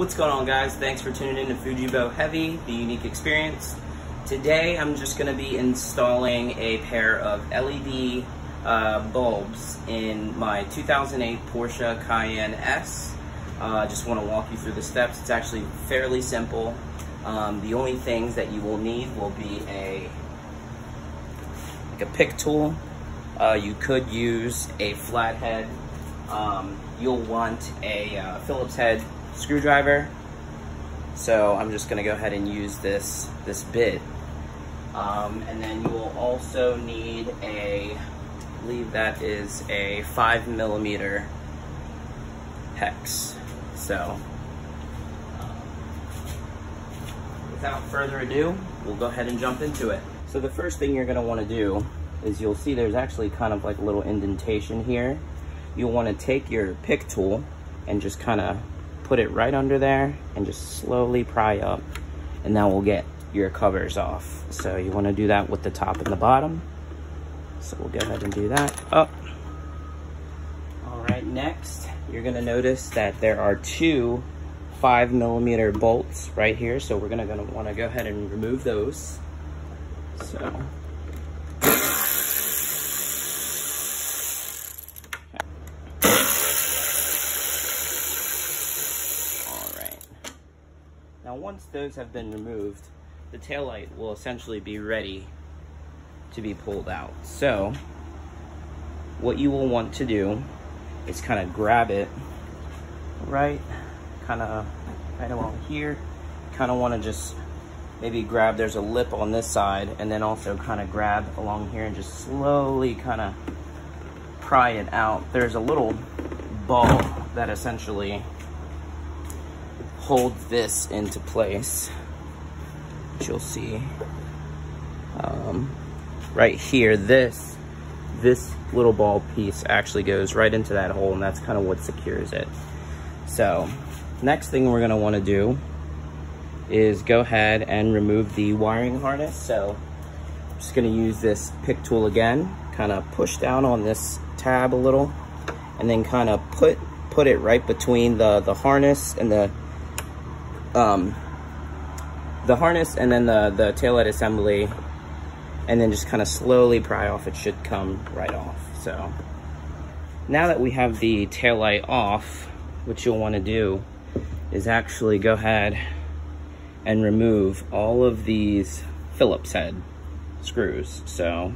What's going on guys? Thanks for tuning in to Fujibo Heavy, the unique experience. Today I'm just going to be installing a pair of LED uh, bulbs in my 2008 Porsche Cayenne S. I uh, just want to walk you through the steps. It's actually fairly simple. Um, the only things that you will need will be a like a pick tool. Uh, you could use a flathead. Um, you'll want a uh, Phillips head screwdriver. So I'm just gonna go ahead and use this, this bit. Um, and then you will also need a, I believe that is a five millimeter hex. So, um, without further ado, we'll go ahead and jump into it. So the first thing you're gonna wanna do is you'll see there's actually kind of like a little indentation here. You'll wanna take your pick tool and just kind of put it right under there and just slowly pry up and that will get your covers off. So you want to do that with the top and the bottom. So we'll go ahead and do that up. All right, next you're gonna notice that there are two five millimeter bolts right here. So we're gonna, gonna wanna go ahead and remove those. So Now once those have been removed, the tail light will essentially be ready to be pulled out. So what you will want to do is kind of grab it right kind of right along here. Kind of want to just maybe grab, there's a lip on this side and then also kind of grab along here and just slowly kind of pry it out. There's a little ball that essentially hold this into place, which you'll see um, right here, this, this little ball piece actually goes right into that hole and that's kind of what secures it. So next thing we're gonna wanna do is go ahead and remove the wiring harness. So I'm just gonna use this pick tool again, kind of push down on this tab a little and then kind of put put it right between the, the harness and the um, the harness and then the, the tail light assembly and then just kind of slowly pry off. It should come right off. So now that we have the tail light off, what you'll want to do is actually go ahead and remove all of these Phillips head screws. So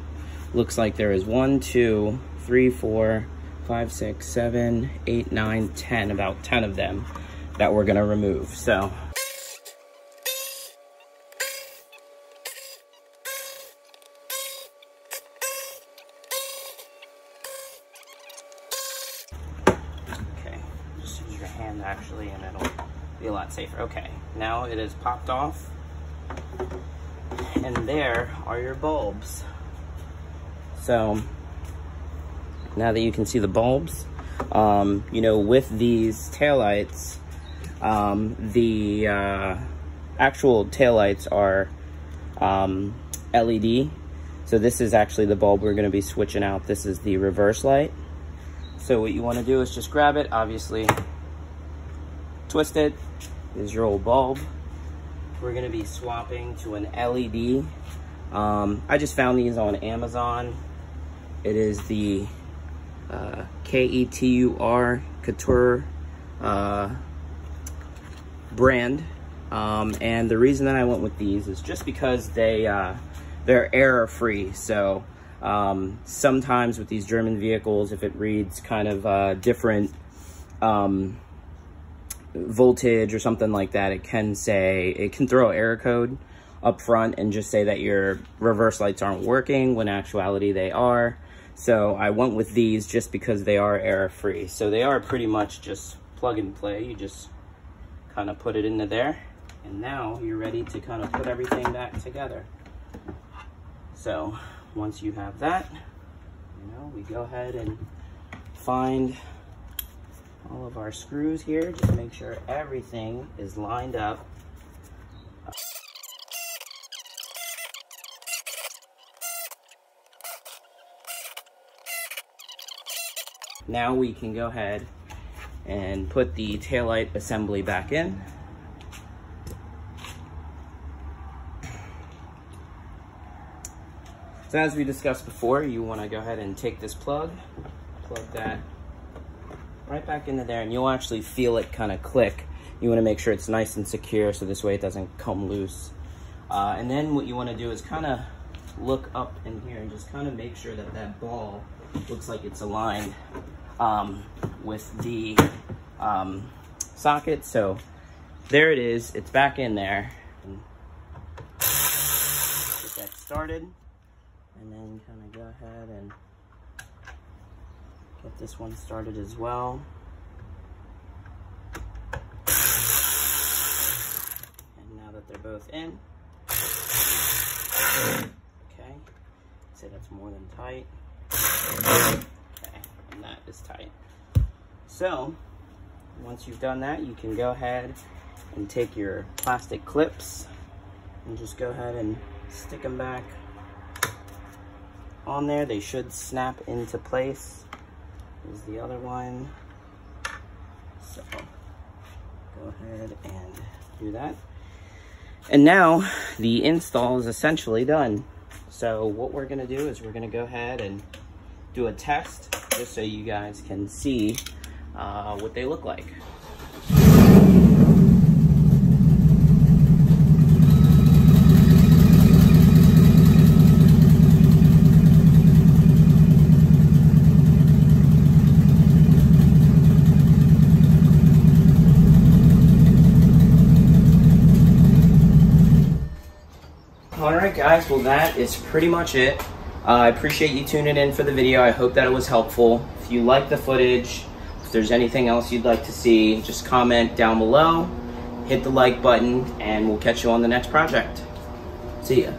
looks like there is one, two, three, four, five, six, seven, eight, nine, ten, about 10 of them that we're gonna remove. So actually and it'll be a lot safer. Okay, now it is popped off. And there are your bulbs. So now that you can see the bulbs, um, you know, with these taillights, um, the uh, actual taillights are um, LED. So this is actually the bulb we're going to be switching out. This is the reverse light. So what you want to do is just grab it, obviously twist it. Is your old bulb. We're gonna be swapping to an LED. Um, I just found these on Amazon. It is the uh, K-E-T-U-R Couture uh, brand. Um, and the reason that I went with these is just because they, uh, they're error free. So um, sometimes with these German vehicles, if it reads kind of uh, different um, voltage or something like that, it can say, it can throw error code up front and just say that your reverse lights aren't working when actuality they are. So I went with these just because they are error free. So they are pretty much just plug and play. You just kind of put it into there and now you're ready to kind of put everything back together. So once you have that, you know, we go ahead and find all of our screws here. Just make sure everything is lined up. Now we can go ahead and put the taillight assembly back in. So as we discussed before, you want to go ahead and take this plug, plug that right back into there, and you'll actually feel it kind of click. You want to make sure it's nice and secure so this way it doesn't come loose. Uh, and then what you want to do is kind of look up in here and just kind of make sure that that ball looks like it's aligned um, with the um, socket. So there it is. It's back in there. And get that started. And then kind of go ahead and get this one started as well. And now that they're both in, okay, say that's more than tight. Okay, and that is tight. So, once you've done that, you can go ahead and take your plastic clips and just go ahead and stick them back on there. They should snap into place. Is the other one. So go ahead and do that. And now the install is essentially done. So what we're gonna do is we're gonna go ahead and do a test just so you guys can see uh, what they look like. Alright guys, well that is pretty much it. Uh, I appreciate you tuning in for the video. I hope that it was helpful. If you like the footage, if there's anything else you'd like to see, just comment down below, hit the like button, and we'll catch you on the next project. See ya.